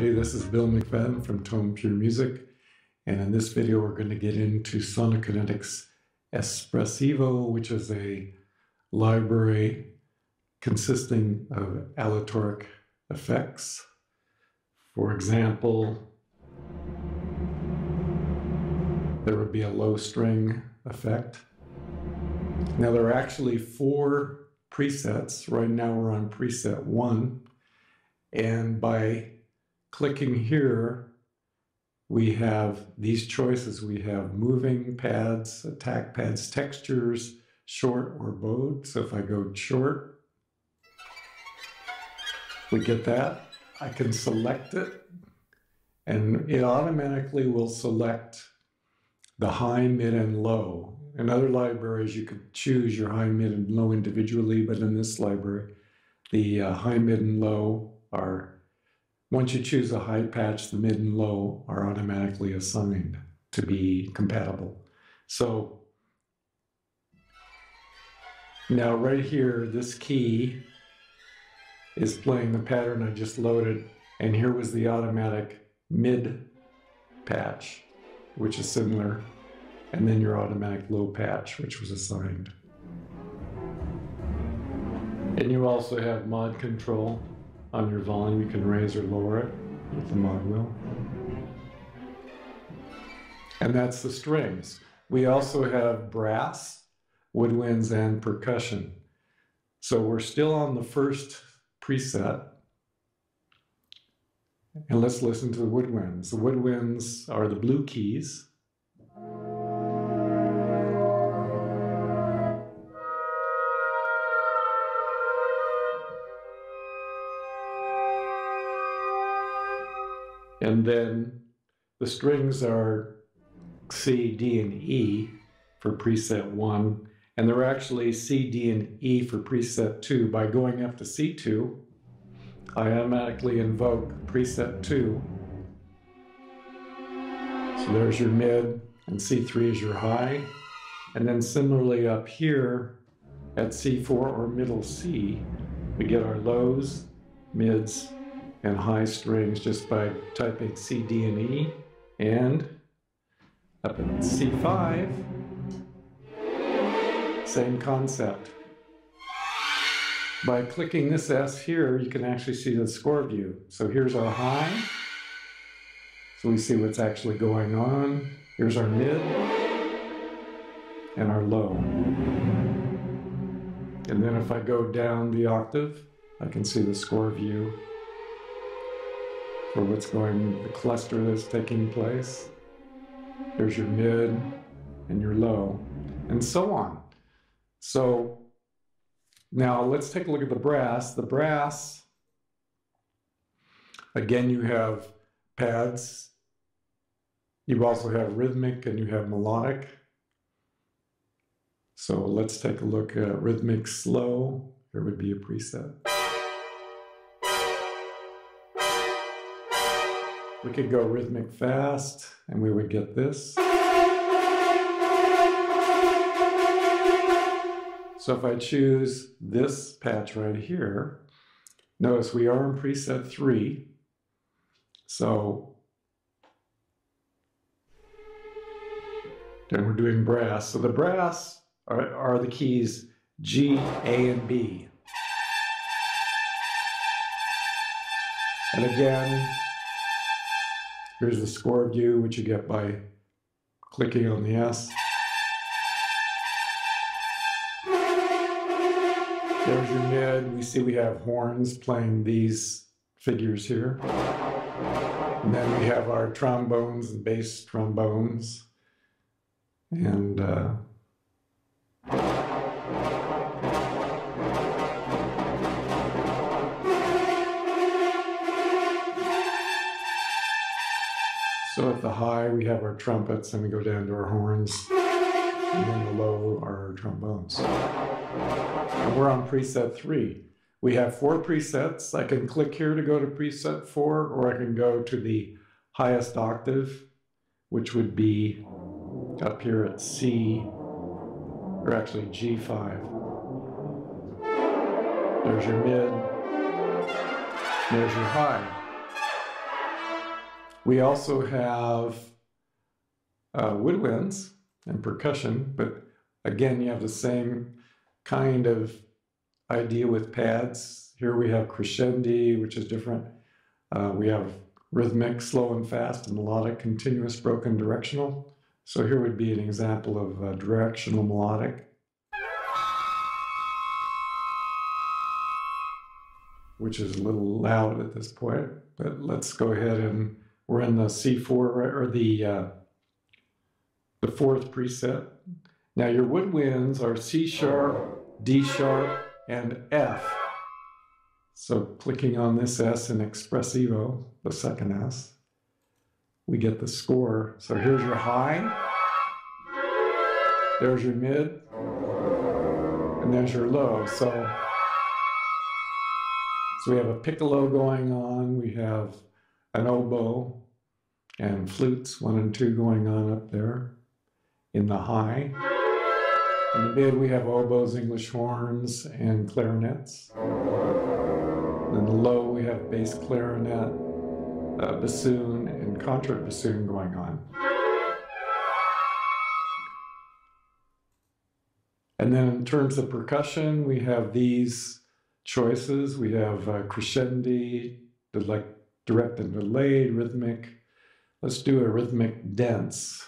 everybody. This is Bill McFadden from Tone Pure Music. And in this video, we're going to get into Sonokinetics Espressivo, which is a library consisting of aleatoric effects. For example, there would be a low string effect. Now there are actually four presets. Right now we're on preset one. And by clicking here, we have these choices. We have moving pads, attack pads, textures, short or bowed. So if I go short, we get that. I can select it and it automatically will select the high, mid, and low. In other libraries, you could choose your high, mid, and low individually, but in this library, the uh, high, mid, and low are, once you choose a high patch, the mid and low are automatically assigned to be compatible. So now right here, this key is playing the pattern I just loaded, and here was the automatic mid patch, which is similar, and then your automatic low patch, which was assigned. And you also have mod control on your volume. You can raise or lower it with the mod wheel. And that's the strings. We also have brass, woodwinds, and percussion. So we're still on the first preset. And let's listen to the woodwinds. The woodwinds are the blue keys. And then the strings are C, D, and E for preset one. And they're actually C, D, and E for preset two. By going up to C2, I automatically invoke preset two. So there's your mid, and C3 is your high. And then similarly up here at C4 or middle C, we get our lows, mids, and high strings just by typing C, D, and E. And up at C5, same concept. By clicking this S here, you can actually see the score view. So here's our high. So we see what's actually going on. Here's our mid and our low. And then if I go down the octave, I can see the score view for what's going, the cluster that's taking place. There's your mid and your low, and so on. So now let's take a look at the brass. The brass, again, you have pads. You also have rhythmic and you have melodic. So let's take a look at rhythmic slow. There would be a preset. We could go rhythmic fast and we would get this. So if I choose this patch right here, notice we are in preset three. So then we're doing brass. So the brass are, are the keys G, A, and B. And again, Here's the score view, which you get by clicking on the S. There's your mid. We see we have horns playing these figures here. And then we have our trombones and bass trombones. And uh, So at the high, we have our trumpets, and we go down to our horns, and then the low are our trombones. And we're on preset three. We have four presets. I can click here to go to preset four, or I can go to the highest octave, which would be up here at C, or actually G5. There's your mid, there's your high. We also have uh, woodwinds and percussion, but again, you have the same kind of idea with pads. Here we have crescendi, which is different. Uh, we have rhythmic, slow and fast, and melodic, continuous, broken, directional. So here would be an example of directional melodic. Which is a little loud at this point, but let's go ahead and we're in the C4 or the uh, the fourth preset. Now your woodwinds are C sharp, D sharp, and F. So clicking on this S in Espressivo, the second S, we get the score. So here's your high, there's your mid, and there's your low. So, so we have a piccolo going on, we have an oboe and flutes, one and two going on up there in the high. In the mid, we have oboes, English horns, and clarinets. In the low, we have bass clarinet, uh, bassoon, and contrabassoon going on. And then in terms of percussion, we have these choices. We have uh, crescendi, like direct and delayed, rhythmic. Let's do a rhythmic dance.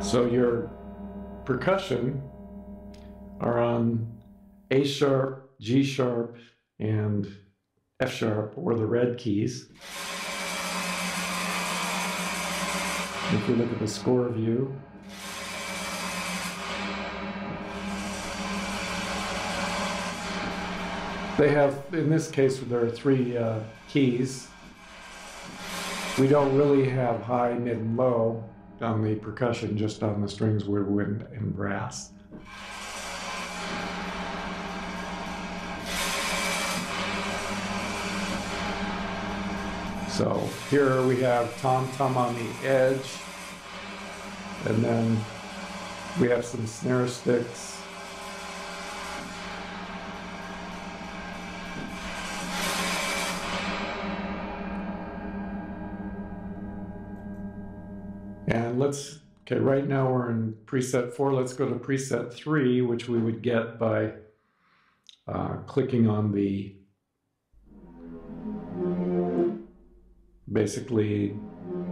So your percussion are on A sharp, G sharp, and F sharp, or the red keys. If we look at the score view, they have, in this case, there are three uh, keys. We don't really have high, mid, and low on the percussion, just on the strings, woodwind, and brass. So here we have tom tom on the edge, and then we have some snare sticks. And let's, okay, right now we're in preset four. Let's go to preset three, which we would get by uh, clicking on the basically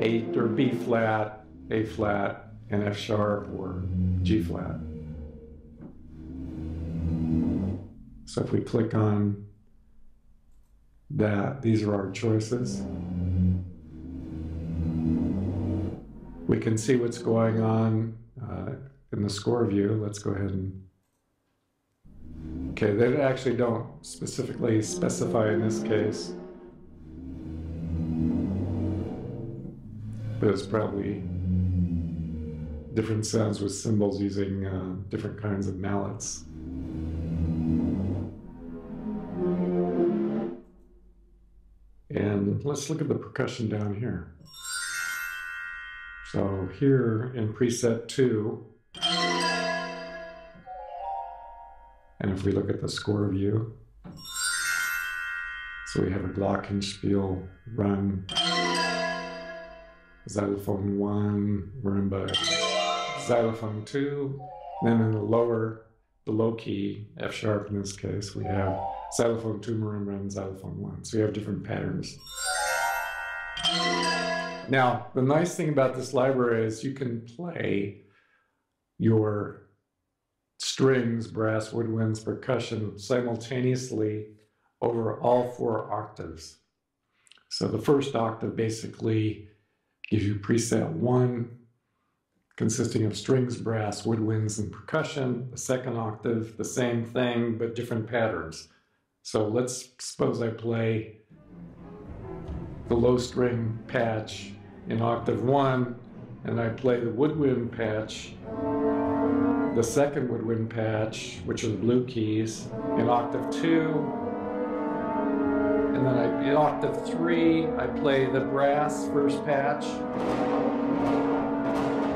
A or B flat, A flat, and F sharp or G flat. So if we click on that, these are our choices. We can see what's going on uh, in the score view. Let's go ahead and Okay, they actually don't specifically specify in this case. But it's probably different sounds with cymbals using uh, different kinds of mallets. And let's look at the percussion down here. So here in preset two, and if we look at the score view, so we have a Glockenspiel run, xylophone one, marimba, xylophone two, then in the lower, the low key, F sharp in this case, we have xylophone two, marimba, and xylophone one. So you have different patterns. Now, the nice thing about this library is you can play your strings, brass, woodwinds, percussion simultaneously over all four octaves. So the first octave basically gives you preset one, consisting of strings, brass, woodwinds, and percussion. The second octave, the same thing, but different patterns. So let's suppose I play the low string patch in octave one, and I play the woodwind patch, the second woodwind patch, which are the blue keys, in octave two, and then I, in octave three, I play the brass first patch,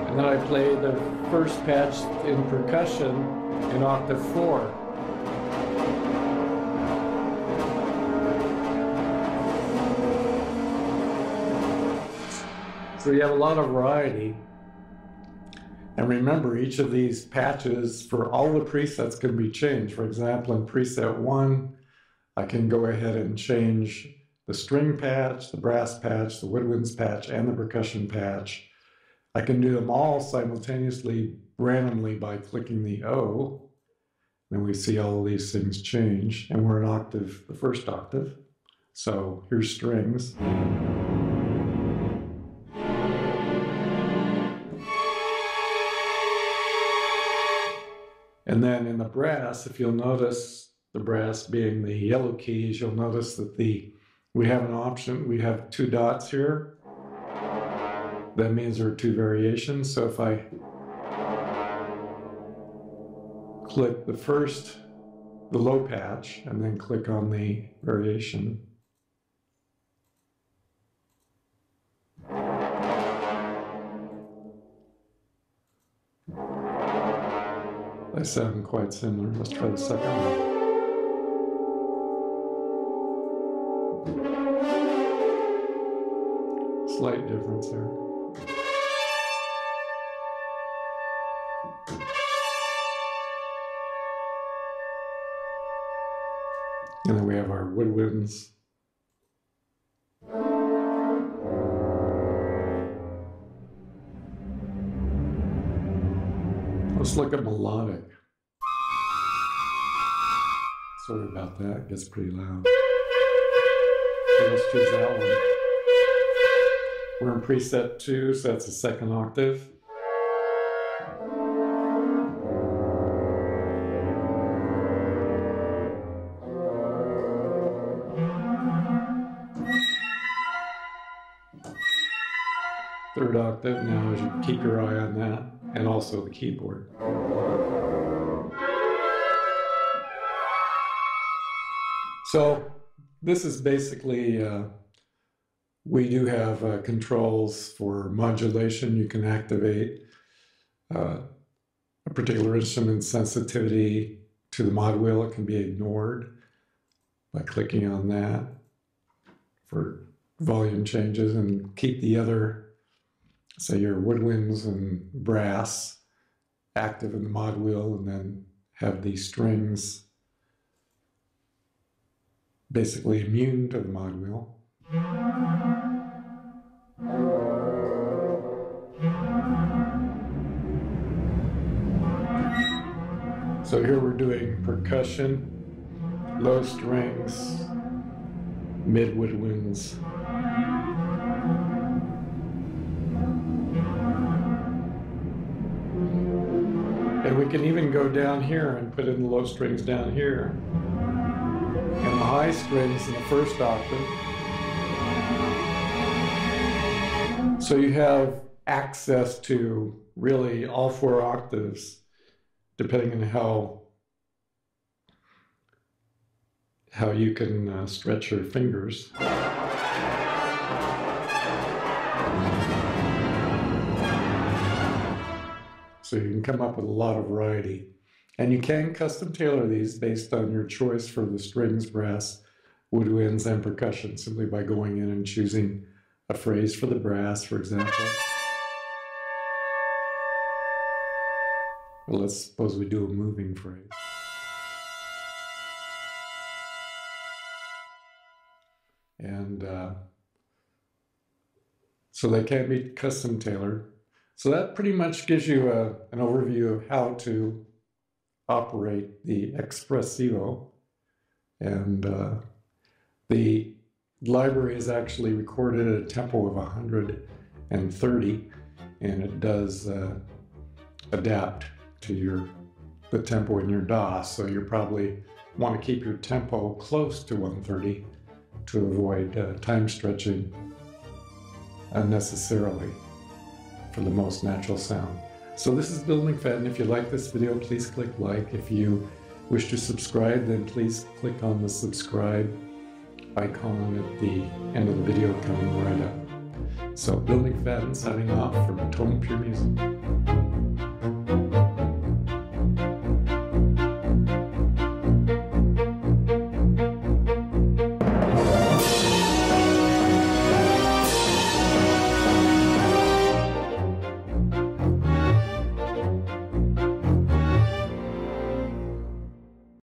and then I play the first patch in percussion in octave four. So you have a lot of variety. And remember, each of these patches for all the presets can be changed. For example, in preset one, I can go ahead and change the string patch, the brass patch, the woodwinds patch, and the percussion patch. I can do them all simultaneously randomly by clicking the O. Then we see all these things change, and we're an octave, the first octave. So here's strings. And then in the brass, if you'll notice the brass being the yellow keys, you'll notice that the we have an option, we have two dots here. That means there are two variations. So if I click the first, the low patch, and then click on the variation, They sound quite similar. Let's try the second one. Slight difference there. And then we have our woodwinds. Let's look at melodic. Sorry about that, it gets pretty loud. So let's choose that one. We're in preset two, so that's the second octave. Third octave, now as you keep your eye on that, and also the keyboard. So this is basically, uh, we do have uh, controls for modulation. You can activate uh, a particular instrument sensitivity to the mod wheel. It can be ignored by clicking on that for volume changes and keep the other say your woodwinds and brass active in the mod wheel and then have these strings basically immune to the mod wheel. So here we're doing percussion, low strings, mid woodwinds, And we can even go down here and put in the low strings down here. The high strings in the first octave. So you have access to really all four octaves, depending on how how you can uh, stretch your fingers. So you can come up with a lot of variety. And you can custom tailor these based on your choice for the strings, brass, woodwinds, and percussion simply by going in and choosing a phrase for the brass, for example. Well, let's suppose we do a moving phrase. And uh, so they can be custom tailored. So that pretty much gives you a, an overview of how to operate the Espressivo. And uh, the library is actually recorded at a tempo of 130, and it does uh, adapt to your the tempo in your DAW. So you probably want to keep your tempo close to 130 to avoid uh, time stretching unnecessarily for the most natural sound. So this is Bill McFadden. If you like this video, please click like. If you wish to subscribe, then please click on the subscribe icon at the end of the video coming right up. So Bill McFadden signing off from Tone Pure Music.